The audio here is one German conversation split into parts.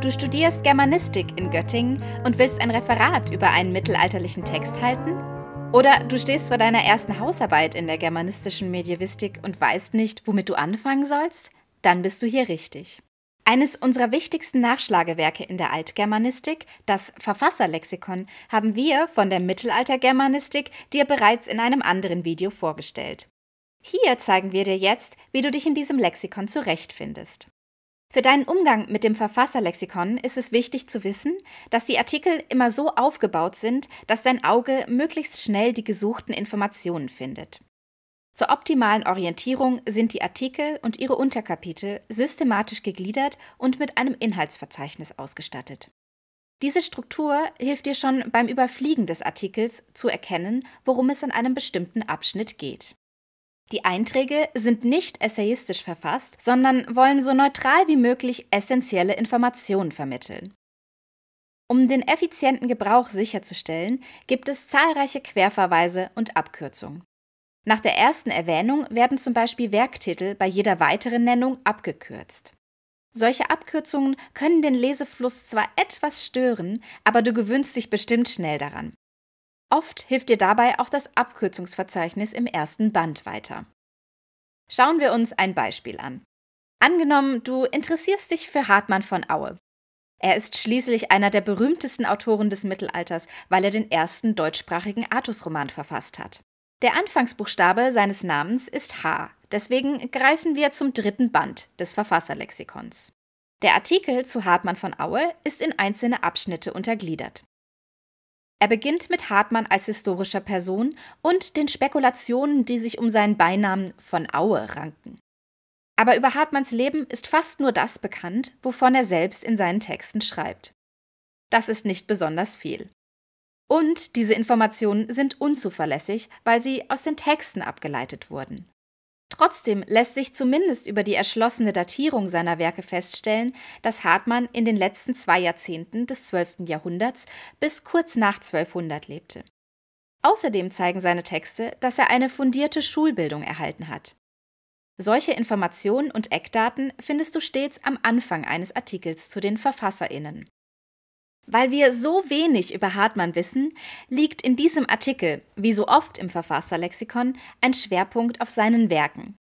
Du studierst Germanistik in Göttingen und willst ein Referat über einen mittelalterlichen Text halten? Oder du stehst vor deiner ersten Hausarbeit in der germanistischen Medievistik und weißt nicht, womit du anfangen sollst? Dann bist du hier richtig. Eines unserer wichtigsten Nachschlagewerke in der Altgermanistik, das Verfasserlexikon, haben wir von der Mittelaltergermanistik dir bereits in einem anderen Video vorgestellt. Hier zeigen wir dir jetzt, wie du dich in diesem Lexikon zurechtfindest. Für deinen Umgang mit dem Verfasserlexikon ist es wichtig zu wissen, dass die Artikel immer so aufgebaut sind, dass dein Auge möglichst schnell die gesuchten Informationen findet. Zur optimalen Orientierung sind die Artikel und ihre Unterkapitel systematisch gegliedert und mit einem Inhaltsverzeichnis ausgestattet. Diese Struktur hilft dir schon beim Überfliegen des Artikels zu erkennen, worum es in einem bestimmten Abschnitt geht. Die Einträge sind nicht essayistisch verfasst, sondern wollen so neutral wie möglich essentielle Informationen vermitteln. Um den effizienten Gebrauch sicherzustellen, gibt es zahlreiche Querverweise und Abkürzungen. Nach der ersten Erwähnung werden zum Beispiel Werktitel bei jeder weiteren Nennung abgekürzt. Solche Abkürzungen können den Lesefluss zwar etwas stören, aber du gewöhnst dich bestimmt schnell daran. Oft hilft dir dabei auch das Abkürzungsverzeichnis im ersten Band weiter. Schauen wir uns ein Beispiel an. Angenommen, du interessierst dich für Hartmann von Aue. Er ist schließlich einer der berühmtesten Autoren des Mittelalters, weil er den ersten deutschsprachigen Artusroman verfasst hat. Der Anfangsbuchstabe seines Namens ist H, deswegen greifen wir zum dritten Band des Verfasserlexikons. Der Artikel zu Hartmann von Aue ist in einzelne Abschnitte untergliedert. Er beginnt mit Hartmann als historischer Person und den Spekulationen, die sich um seinen Beinamen von Aue ranken. Aber über Hartmanns Leben ist fast nur das bekannt, wovon er selbst in seinen Texten schreibt. Das ist nicht besonders viel. Und diese Informationen sind unzuverlässig, weil sie aus den Texten abgeleitet wurden. Trotzdem lässt sich zumindest über die erschlossene Datierung seiner Werke feststellen, dass Hartmann in den letzten zwei Jahrzehnten des 12. Jahrhunderts bis kurz nach 1200 lebte. Außerdem zeigen seine Texte, dass er eine fundierte Schulbildung erhalten hat. Solche Informationen und Eckdaten findest du stets am Anfang eines Artikels zu den Verfasserinnen. Weil wir so wenig über Hartmann wissen, liegt in diesem Artikel, wie so oft im Verfasserlexikon, ein Schwerpunkt auf seinen Werken.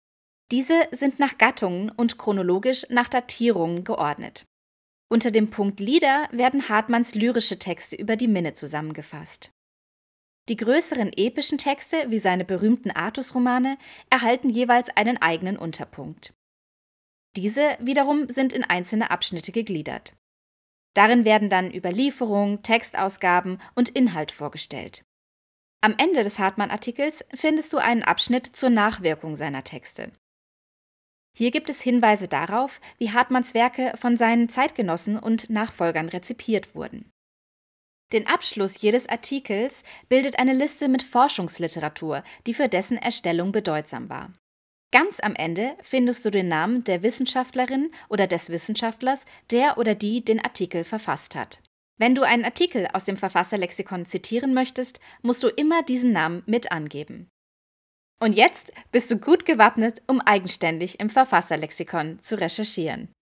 Diese sind nach Gattungen und chronologisch nach Datierungen geordnet. Unter dem Punkt Lieder werden Hartmanns lyrische Texte über die Minne zusammengefasst. Die größeren epischen Texte, wie seine berühmten Artusromane, erhalten jeweils einen eigenen Unterpunkt. Diese wiederum sind in einzelne Abschnitte gegliedert. Darin werden dann Überlieferung, Textausgaben und Inhalt vorgestellt. Am Ende des Hartmann-Artikels findest du einen Abschnitt zur Nachwirkung seiner Texte. Hier gibt es Hinweise darauf, wie Hartmanns Werke von seinen Zeitgenossen und Nachfolgern rezipiert wurden. Den Abschluss jedes Artikels bildet eine Liste mit Forschungsliteratur, die für dessen Erstellung bedeutsam war. Ganz am Ende findest du den Namen der Wissenschaftlerin oder des Wissenschaftlers, der oder die den Artikel verfasst hat. Wenn du einen Artikel aus dem Verfasserlexikon zitieren möchtest, musst du immer diesen Namen mit angeben. Und jetzt bist du gut gewappnet, um eigenständig im Verfasserlexikon zu recherchieren.